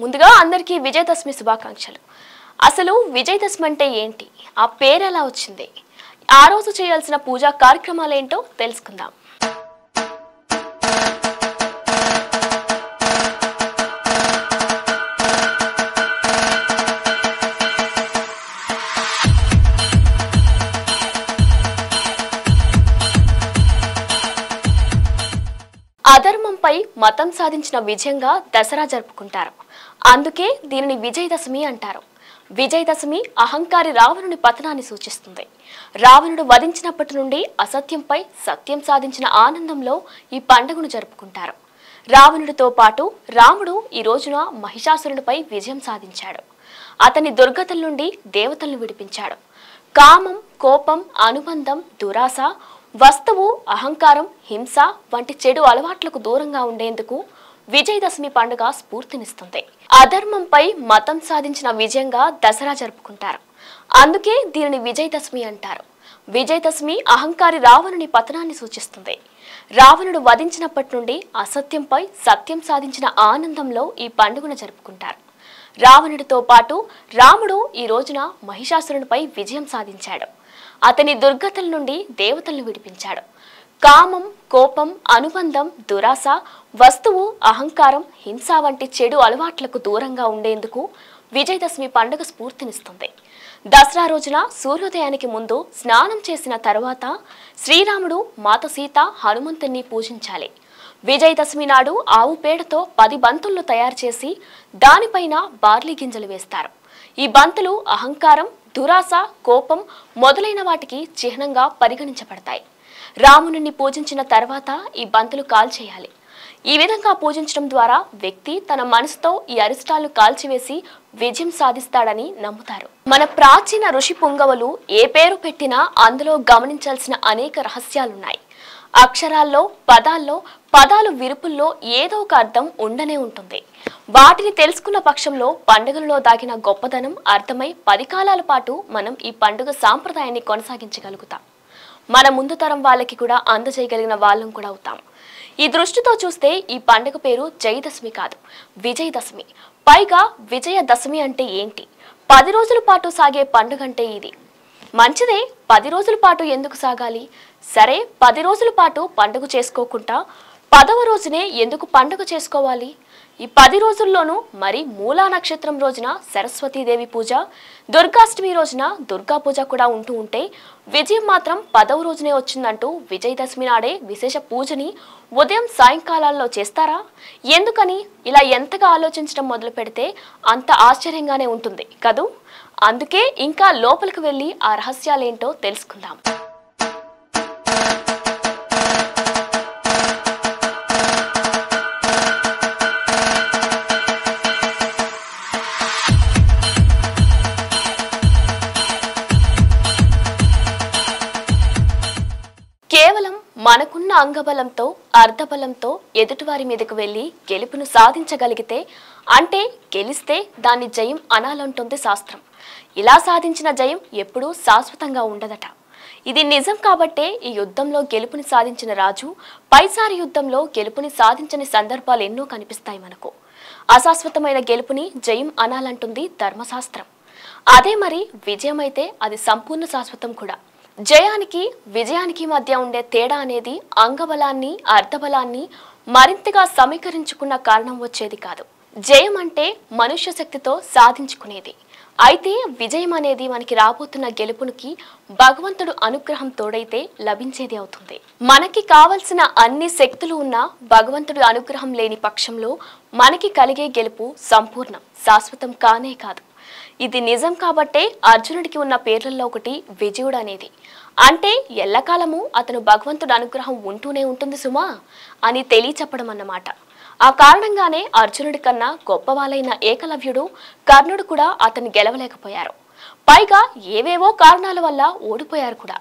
ముందుగా అందరికీ విజయదశమి శుభాకాంక్షలు. అసలు విజయదశమి అంటే ఏంటి? ఆ పేరు ఎలా వచ్చింది? ఆ రోజు చేయాల్సిన పూజా కార్యక్రమాలు ఏంటో తెలుసుకుందాం. అధర్మంపై మతం సాధించిన విజయంగా దసరా జరుపుకుంటారు. అందుకే దీనిని విజయదశమి అంటారు. విజయదశమి అహంకారి రావణుని పతనాన్ని సూచిస్తుంది. రావణుడు వధించినప్పటి నుండి అసత్యంపై సత్యం సాధించిన ఆనందంలో ఈ పండుగను జరుపుకుంటారు. రావణుడితో పాటు రాముడు ఈ రోజున మహిషాసురునిపై విజయం సాధించాడు. అతని దుర్గతల నుండి దేవతలను విడిపించాడు. కామం కోపం అనుబంధం దురాశ వస్తువు అహంకారం హింస వంటి చెడు అలవాట్లకు దూరంగా ఉండేందుకు విజయదశమి పండుగ స్ఫూర్తినిస్తుంది. అధర్మంపై మతం సాధించిన విజయంగా దసరా జరుపుకుంటారు. అందుకే దీనిని విజయదశమి అంటారు. విజయదశమి అహంకారి రావణుని పతనాన్ని సూచిస్తుంది. రావణుడు వధించినప్పటి నుండి అసత్యంపై సత్యం సాధించిన ఆనందంలో ఈ పండుగను జరుపుకుంటారు. రావణుడితో పాటు రాముడు ఈ రోజున మహిషాసురునిపై విజయం సాధించాడు. అతని దుర్గతల నుండి దేవతలను విడిపించాడు. కామం కోపం అనుబంధం దురాశ వస్తువు అహంకారం హింస వంటి చెడు అలవాట్లకు దూరంగా ఉండేందుకు విజయదశమి పండుగ స్ఫూర్తినిస్తుంది. దసరా రోజున సూర్యోదయానికి ముందు స్నానం చేసిన తరువాత శ్రీరాముడు మాత సీత హనుమంతుణ్ణి పూజించాలి. విజయదశమి నాడు ఆవు పేడతో పది బంతులను తయారు చేసి దానిపైన బార్లీ గింజలు వేస్తారు. ఈ బంతులు అహంకారం దురాశ కోపం మొదలైన వాటికి చిహ్నంగా పరిగణించబడతాయి. రాముని పూజించిన తర్వాత ఈ బంతులు కాల్చేయాలి. ఈ విధంగా పూజించడం ద్వారా వ్యక్తి తన మనసుతో ఈ అరిష్టాలు కాల్చివేసి విజయం సాధిస్తాడని నమ్ముతారు. మన ప్రాచీన ఋషి పుంగవలు ఏ పేరు పెట్టినా అందులో గమనించాల్సిన అనేక రహస్యాలున్నాయి. అక్షరాల్లో పదాల్లో పదాలు విరుపుల్లో ఏదో ఒక అర్థం ఉండనే ఉంటుంది. వాటిని తెలుసుకున్న పక్షంలో పండుగలలో దాగిన గొప్పదనం అర్థమై పది కాలాల పాటు మనం ఈ పండుగ సాంప్రదాయాన్ని కొనసాగించగలుగుతాం. మన ముందు తరం వాళ్ళకి కూడా అందజేయగలిగిన వాళ్ళం కూడా అవుతాం. ఈ దృష్టితో చూస్తే ఈ పండుగ పేరు జయదశమి కాదు విజయదశమి. పైగా విజయదశమి అంటే ఏంటి? పది రోజుల పాటు సాగే పండుగ అంటే ఇది. మంచిదే పది రోజుల పాటు ఎందుకు సాగాలి? సరే పది రోజుల పాటు పండుగ చేసుకోకుండా పదవ రోజునే ఎందుకు పండుగ చేసుకోవాలి? ఈ పది రోజుల్లోనూ మరి మూలా నక్షత్రం రోజున సరస్వతీదేవి పూజ దుర్గాష్టమి రోజున దుర్గా పూజ కూడా ఉంటూ ఉంటే విజయం మాత్రం పదవ రోజునే వచ్చిందంటూ విజయదశమి నాడే విశేష పూజని ఉదయం సాయంకాలాల్లో చేస్తారా? ఎందుకని ఇలా ఎంతగా ఆలోచించడం మొదలు పెడితే అంత ఆశ్చర్యంగానే ఉంటుంది కదూ? అందుకే ఇంకా లోపలికి వెళ్ళి ఆ రహస్యాలేంటో తెలుసుకుందాం. అంగబలంతో అర్ధబలంతో ఎదుటివారి మీదకు వెళ్ళి గెలుపును సాధించగలిగితే అంటే గెలిస్తే దాన్ని జయం అనాలంటుంది శాస్త్రం. ఇలా సాధించిన జయం ఎప్పుడూ శాశ్వతంగా ఉండదట. ఇది నిజం కాబట్టే ఈ యుద్ధంలో గెలుపుని సాధించిన రాజు పైసారి యుద్ధంలో గెలుపుని సాధించని సందర్భాలు ఎన్నో కనిపిస్తాయి మనకు. అశాశ్వతమైన గెలుపుని జయం అనాలంటుంది ధర్మశాస్త్రం. అదే మరి విజయమైతే అది సంపూర్ణ శాశ్వతం కూడా. జయానికి విజయానికి మధ్య ఉండే తేడా అనేది అంగబలాన్ని అర్ధబలాన్ని మరింతగా సమీకరించుకున్న కారణం వచ్చేది కాదు. జయం అంటే మనుష్య శక్తితో సాధించుకునేది. అయితే విజయం అనేది మనకి రాబోతున్న గెలుపునికి భగవంతుడు అనుగ్రహం తోడైతే లభించేది అవుతుంది. మనకి కావలసిన అన్ని శక్తులు ఉన్నా భగవంతుడి అనుగ్రహం లేని పక్షంలో మనకి కలిగే గెలుపు సంపూర్ణం శాశ్వతం కానే కాదు. ఇది నిజం కాబట్టే అర్జునుడికి ఉన్న పేర్లలో ఒకటి విజయుడు అనేది. అంటే ఎల్లకాలము అతను భగవంతుడు అనుగ్రహం ఉంటూనే ఉంటుంది సుమా అని తెలియచెప్పడం అన్నమాట. ఆ కారణంగానే అర్జునుడి కన్నా గొప్పవాలైన ఏకలవ్యుడు కర్ణుడు కూడా అతను గెలవలేకపోయారు. పైగా ఏవేవో కారణాల వల్ల ఓడిపోయారు కూడా.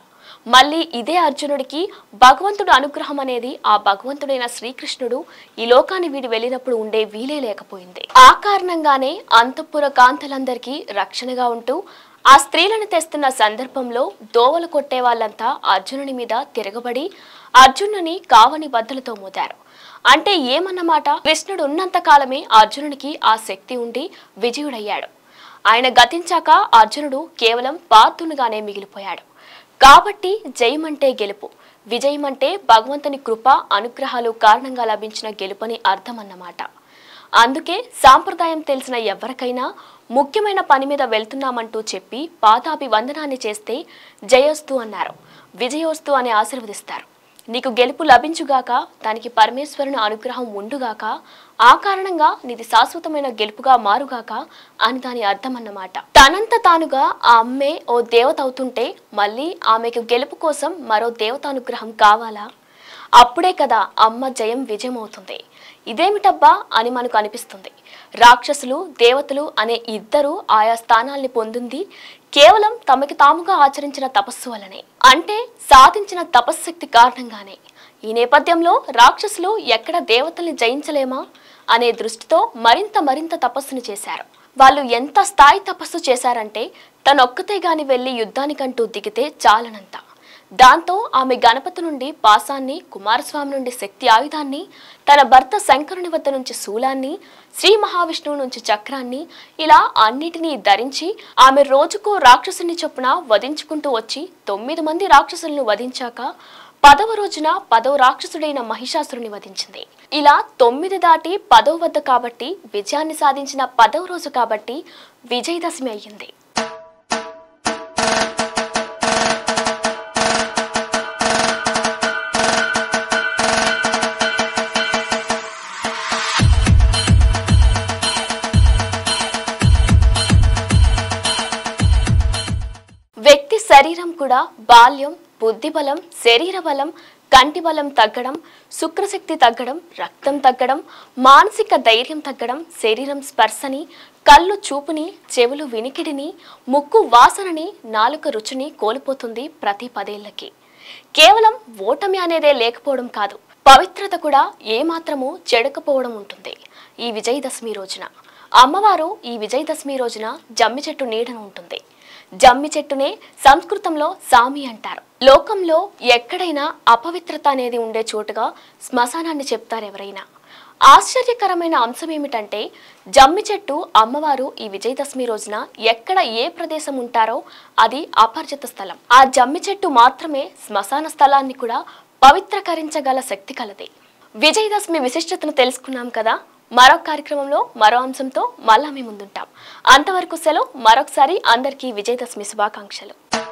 మళ్ళీ ఇదే అర్జునుడికి భగవంతుడు అనుగ్రహం అనేది ఆ భగవంతుడైన శ్రీకృష్ణుడు ఈ లోకాన్ని వీడి వెళ్ళినప్పుడు ఉండే వీలే లేకపోయింది. ఆ కారణంగానే అంతఃపుర కాంతలందరికీ రక్షణగా ఉంటూ ఆ స్త్రీలను తెస్తున్న సందర్భంలో దోవలు కొట్టే వాళ్ళంతా అర్జునుని మీద తిరగబడి అర్జునుని కావని బద్దలతో మోదారు అంటే ఏమన్నమాట? కృష్ణుడు ఉన్నంత కాలమే అర్జునునికి ఆ శక్తి ఉండి విజయుడయ్యాడు. ఆయన గతించాక అర్జునుడు కేవలం పార్థునుగానే మిగిలిపోయాడు. కాబట్టి జయమంటే గెలుపు. విజయమంటే భగవంతుని కృప అనుగ్రహాలు కారణంగా లభించిన గెలుపని అర్థం అన్నమాట అందుకే సాంప్రదాయం తెలిసిన ఎవరికైనా ముఖ్యమైన పని మీద వెళ్తున్నామంటూ చెప్పి పాదాభివందనాన్ని చేస్తే జయోస్తు అన్నారు. విజయోస్తు అని ఆశీర్వదిస్తారు. నీకు గెలుపు లభించుగాక దానికి పరమేశ్వరుని అనుగ్రహం ఉండుగాక ఆ కారణంగా నీది శాశ్వతమైన గెలుపుగా మారుగాక అని దాని అర్థం అన్నమాట తనంత తానుగా ఆ అమ్మే ఓ దేవత అవుతుంటే మళ్ళీ ఆమెకు గెలుపు కోసం మరో దేవతానుగ్రహం కావాలా? అప్పుడే కదా అమ్మ జయం విజయం అవుతుంది ఇదేమిటబ్బా అని మనకు అనిపిస్తుంది. రాక్షసులు దేవతలు అనే ఇద్దరు ఆయా స్థానాల్ని పొందింది. కేవలం తమకి తాముగా ఆచరించిన తపస్సు వలనే అంటే సాధించిన తపశ్శక్తి కారణంగానే. ఈ నేపథ్యంలో రాక్షసులు ఎక్కడ దేవతల్ని జయించలేమా అనే దృష్టితో మరింత మరింత తపస్సును చేశారు. వాళ్ళు ఎంత స్థాయి తపస్సు చేశారంటే తనొక్కతే గాని వెళ్ళి యుద్ధానికంటూ దిగితే చాలనంత. దాంతో ఆమె గణపతి నుండి పాసాన్ని కుమారస్వామి నుండి శక్తి ఆయుధాన్ని తన భర్త శంకరుని వద్ద నుంచి శూలాన్ని శ్రీ మహావిష్ణువు నుంచి చక్రాన్ని ఇలా అన్నిటినీ ధరించి ఆమె రోజుకు రాక్షసుని చొప్పున వధించుకుంటూ వచ్చి తొమ్మిది మంది రాక్షసులను వధించాక పదవ రోజున పదవ రాక్షసుడైన మహిషాసురుని వధించింది. ఇలా తొమ్మిది దాటి పదవ వద్ద కాబట్టి విజయాన్ని సాధించిన పదవ రోజు కాబట్టి విజయదశమి అయ్యింది. శరీరం కూడా బాల్యం బుద్ధి బలం శరీర బలం కంటి బలం తగ్గడం శుక్రశక్తి తగ్గడం రక్తం తగ్గడం మానసిక ధైర్యం తగ్గడం శరీరం స్పర్శని కళ్ళు చూపుని చెవులు వినికిడిని ముక్కు వాసనని నాలుక రుచిని కోల్పోతుంది ప్రతి పదేళ్ళకి కేవలం ఓటమి అనేదే లేకపోవడం కాదు పవిత్రత కూడా ఏమాత్రము చెడకపోవడం ఉంటుంది. ఈ విజయదశమి రోజున. అమ్మవారు ఈ విజయదశమి రోజున జమ్మి చెట్టు నీడను ఉంటుంది. జమ్మి చెట్టునే సంస్కృతంలో సామి అంటారు. లోకంలో ఎక్కడైనా అపవిత్రత అనేది ఉండే చోటుగా శ్మశానాన్ని చెప్తారు ఎవరైనా. ఆశ్చర్యకరమైన అంశం ఏమిటంటే జమ్మి చెట్టు అమ్మవారు ఈ విజయదశమి రోజున ఎక్కడ ఏ ప్రదేశం ఉంటారో అది అపరిచిత స్థలం. ఆ జమ్మి చెట్టు మాత్రమే శ్మశాన స్థలాన్ని కూడా పవిత్రకరించగల శక్తి కలది. విజయదశమి విశిష్టతను తెలుసుకున్నాం కదా? మరొక కార్యక్రమంలో మరో అంశంతో మళ్ళా మీ ముందుంటాం. అంతవరకు సెలవు మరొకసారి అందరికీ విజయదశమి శుభాకాంక్షలు.